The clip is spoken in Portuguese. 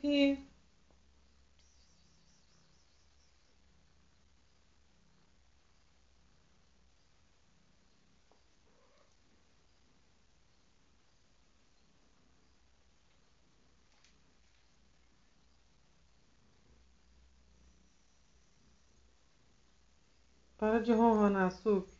que. Para de ronronar, Suki.